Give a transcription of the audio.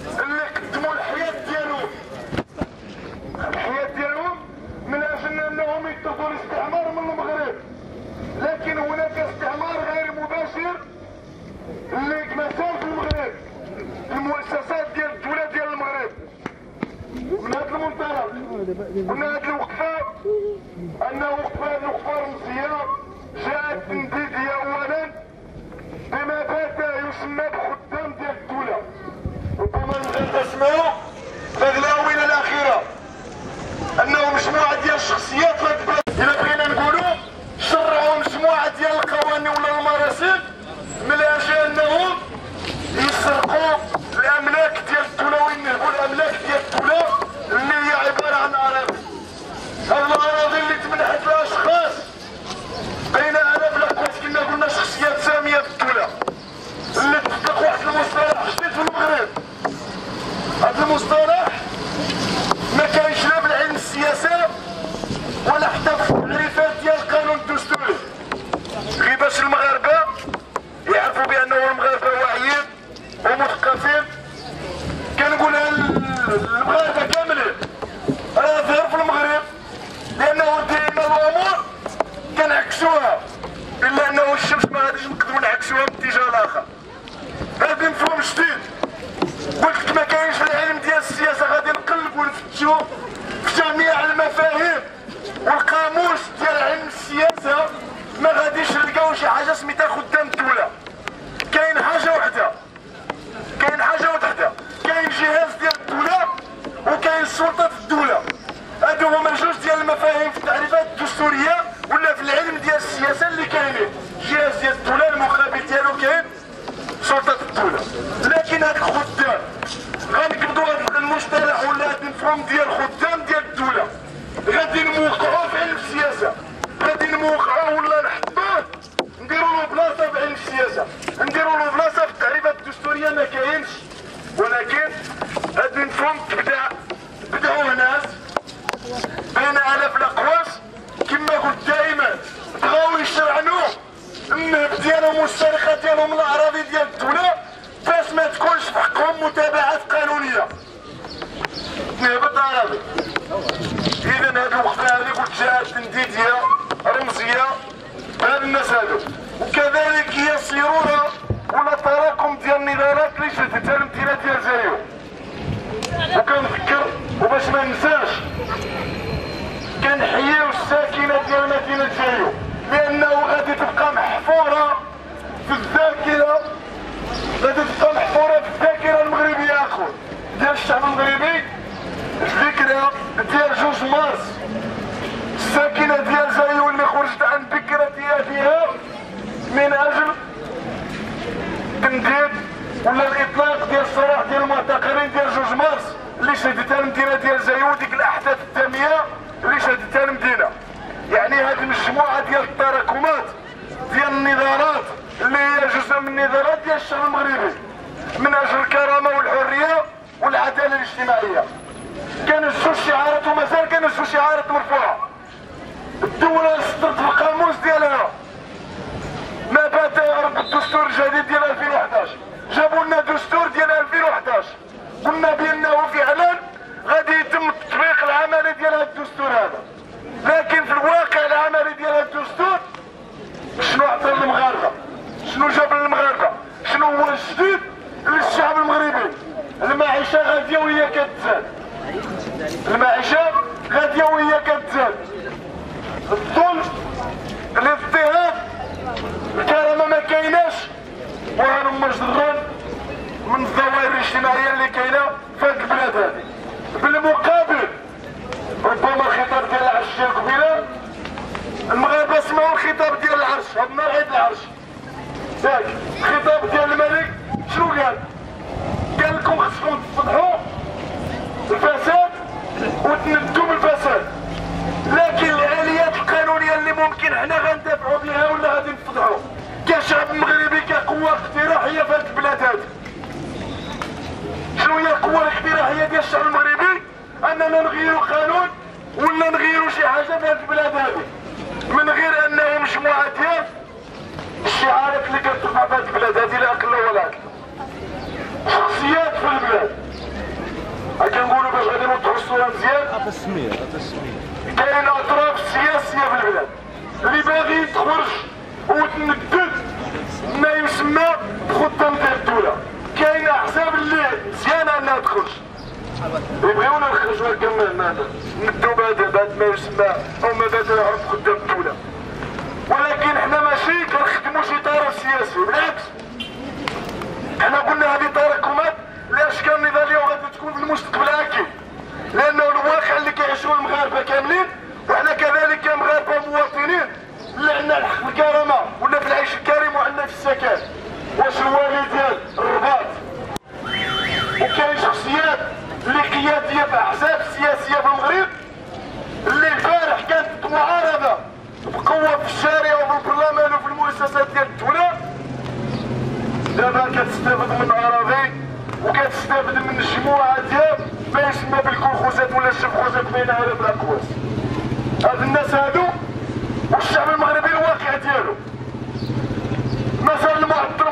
اللي قدموا الحياة ديالهم الحياة ديالهم من أجل أنهم يطلبوا الاستعمار من المغرب. لكن هناك استعمار غير مباشر اللي مازال في المغرب المؤسسات ديال الدولة ديال المغرب. من هذا المنطلق من هذه الوقفة أنها وقفة وقفة رمزية جاءت تنديدية أولا بما بات يسمى بخدام ديال الدولة. الدولة ربما نقدر تسمعوا في চৌত্রিশ الدولة لكن هاد الخدام غنقبضوا هاد المصطلح ولا هاد المفهوم ديال الخدام ديال الدولة. غادي نوقعوه في علم السياسة. غادي نوقعوه ولا نحطوه نديروا له بلاصة في علم السياسة. نديروا له بلاصة في التعريفات الدستورية ما كاينش. ولكن هاد المفهوم تبدأ نهب الاراضي اذا هذه قلت جاءت تنديديه رمزيه بهذا الناس هذو وكذلك يسيرون ولا تراكم ديال النضالات اللي شدتها المدينة ديال زايو وكنفكر وباش ما ننساش كنحييو الساكنه ديال مدينه زايو لأنه غادي تبقى محفوره في الذاكره غادي تبقى محفوره في الذاكره المغربيه اخو ديال الشعب المغربي الذكرى ديال جوج مارس. الساكنة ديال زايو اللي خرجت عن بكرتها فيها من أجل تمديد ولا الإطلاق ديال السراح ديال المعتقلين ديال جوج مارس. اللي شهدتها المدينة ديال زايو ديك الأحداث الداميه اللي شهدتها المدينة. يعني هذه المجموعة ديال التراكمات ديال النضالات اللي هي جزء من النضالات ديال الشعب المغربي. من أجل الكرامة والحرية والعدالة الاجتماعية. كانت جوج شعارات ومازال كانت جوج شعارات مرفوعه الدولة صدرت القاموس ديالها. ما بات يعرف الدستور الجديد ديال 2011 جابوا لنا دستور ديال 2011 قلنا بأنه فعلا غادي يتم التطبيق العملي ديال هذا الدستور هذا. لكن في الواقع العملي ديال هذا الدستور شنو عطى للمغاربة؟ شنو جاب للمغاربة؟ شنو هو الجديد للشعب المغربي؟ المعيشة غادية وهي كتزاد المعيشه غاديه وهي كتزاد. الظلم الاضطهاد الكرامة ما كايناش. وهلم جران من الظواهر الاجتماعية اللي كاينة في هذه البلاد هذه بالمقابل ربما الخطاب ديال العرش ديال قبيلة المغاربة سمعوا الخطاب ديال العرش هذا النهار عيد العرش. ياك الخطاب ديال الملك شنو قال؟ قال لكم خصكم تفضحوا الفساد وتندوا بالفساد لكن الاليات القانونيه اللي ممكن حنا غندافعوا بها ولا غادي نفضحوا كشعب مغربي كقوه اقتراحيه في هذه البلاد هذه شنو هي القوه الاقتراحيه ديال الشعب المغربي اننا نغيروا قانون ولا نغيروا شي حاجة في هذه البلاد هذه من غير انه مجموعه ديال الشعارات اللي كترفع في هذه البلاد هذه لا أقل ولا أكثر شخصيات في البلاد. كنقولوا باش غادي نوضحوا الصورة مزيان. التسمية التسمية. كاين أطراف سياسية في البلاد. اللي باغي تخرج وتندد ما يسمى بخدام ديال الدولة. كاين أحزاب اللي نخرجوا كمان هذا ندوا بعد بعد ما يسمى أو مبادئ العرف قدام الدولة ولكن إحنا ماشي كنخدموا شي طار سياسي. بالعكس. إحنا قلنا هذه تراكمات لاشكال نضاليه وغادي تكون في المستقبل أكيد. لأنه الواقع اللي كيعيشوه المغاربة كاملين وحنا كذلك كمغاربة مواطنين اللي عندنا الحق الكرامة ولا في العيش الكريم وعندنا في السكن واش الوالي ديال الرباط وكاين شخصيات اللي قياديه في احزاب سياسيه في المغرب اللي البارح كانت معارضه بقوه في الشارع وفي البرلمان المؤسسات ديال الدولة دابا كتستافد من اراضي وكتستافد من مجموعة ديال ما يسمى بالكوخوزات ولا الشفخوزات بين عرب الاكواس هاد الناس هادو والشعب المغربي الواقع ديالو. مثلا المعطل